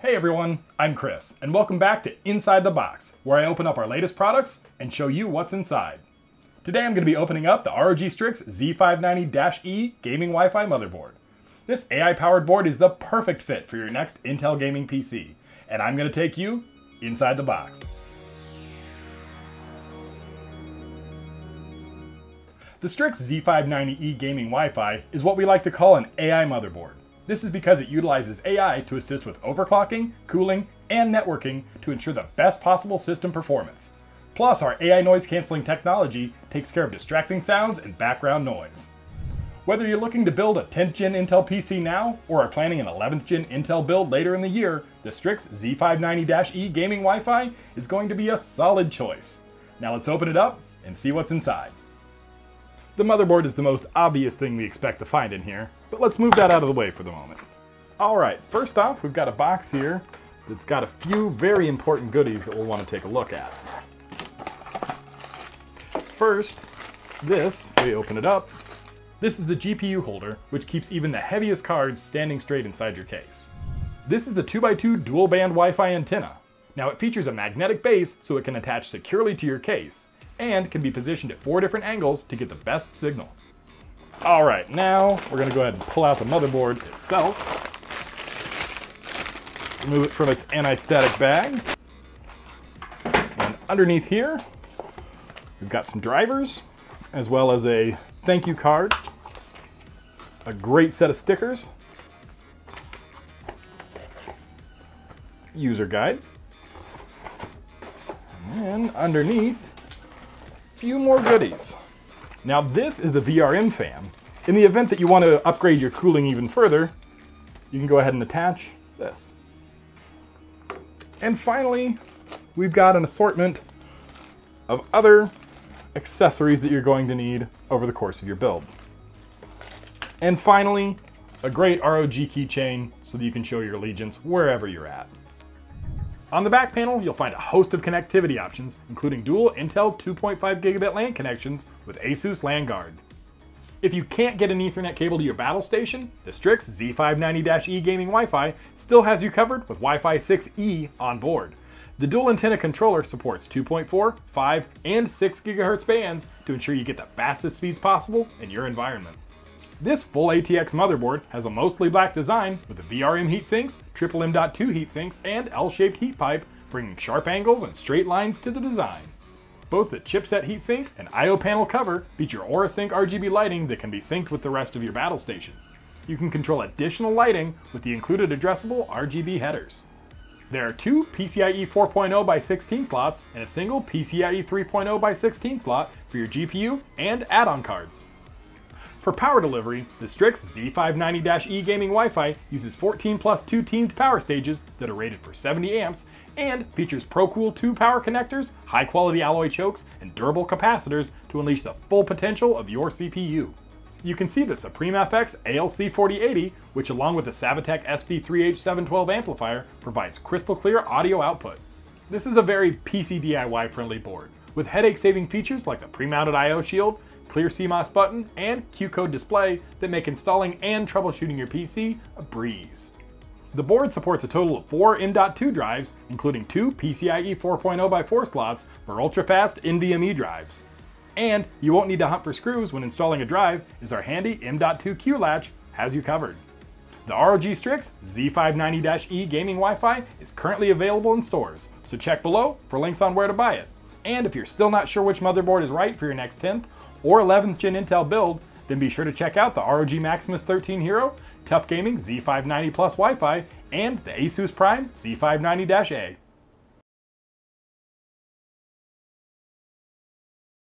Hey everyone, I'm Chris, and welcome back to Inside the Box, where I open up our latest products and show you what's inside. Today I'm going to be opening up the ROG Strix Z590-E gaming Wi-Fi motherboard. This AI-powered board is the perfect fit for your next Intel gaming PC, and I'm going to take you inside the box. The Strix Z590E gaming Wi-Fi is what we like to call an AI motherboard. This is because it utilizes AI to assist with overclocking, cooling, and networking to ensure the best possible system performance. Plus, our AI noise canceling technology takes care of distracting sounds and background noise. Whether you're looking to build a 10th gen Intel PC now, or are planning an 11th gen Intel build later in the year, the Strix Z590-E gaming Wi-Fi is going to be a solid choice. Now let's open it up and see what's inside. The motherboard is the most obvious thing we expect to find in here, but let's move that out of the way for the moment. Alright, first off, we've got a box here that's got a few very important goodies that we'll want to take a look at. First, this, we open it up, this is the GPU holder, which keeps even the heaviest cards standing straight inside your case. This is the 2x2 dual band Wi-Fi antenna. Now it features a magnetic base so it can attach securely to your case, and can be positioned at four different angles to get the best signal. All right, now we're gonna go ahead and pull out the motherboard itself. Remove it from its anti-static bag. And underneath here, we've got some drivers, as well as a thank you card, a great set of stickers, user guide, and underneath a few more goodies. Now this is the VRM fan. In the event that you want to upgrade your cooling even further, you can go ahead and attach this. And finally, we've got an assortment of other accessories that you're going to need over the course of your build. And finally, a great ROG keychain so that you can show your allegiance wherever you're at. On the back panel, you'll find a host of connectivity options, including dual Intel 2.5 gigabit LAN connections with ASUS LAN Guard. If you can't get an Ethernet cable to your battle station, the Strix Z590-E gaming Wi-Fi still has you covered with Wi-Fi 6E on board. The dual antenna controller supports 2.4, 5, and 6 GHz bands to ensure you get the fastest speeds possible in your environment. This full ATX motherboard has a mostly black design with the VRM heatsinks, triple M.2 heatsinks, and L-shaped heat pipe, bringing sharp angles and straight lines to the design. Both the chipset heatsink and I.O. panel cover feature AuraSync RGB lighting that can be synced with the rest of your battle station. You can control additional lighting with the included addressable RGB headers. There are two PCIe 4.0 by 16 slots and a single PCIe 3.0 by 16 slot for your GPU and add-on cards. For power delivery, the Strix Z590-E gaming Wi-Fi uses 14 plus 2 teamed power stages that are rated for 70 amps and features ProCool 2 power connectors, high quality alloy chokes, and durable capacitors to unleash the full potential of your CPU. You can see the Supreme FX ALC4080, which along with the Savitech SV3H712 amplifier provides crystal clear audio output. This is a very PC DIY friendly board, with headache saving features like the pre-mounted I.O. shield, clear CMOS button, and Q-code display that make installing and troubleshooting your PC a breeze. The board supports a total of four M.2 drives, including two PCIe 4.0x4 slots for ultra-fast NVMe drives. And you won't need to hunt for screws when installing a drive, as our handy M.2 Q latch has you covered. The ROG Strix Z590-E gaming Wi-Fi is currently available in stores, so check below for links on where to buy it. And if you're still not sure which motherboard is right for your next 10th or 11th gen Intel build, then be sure to check out the ROG Maximus 13 Hero, TUF Gaming Z590 Plus Wi-Fi, and the Asus Prime Z590-A.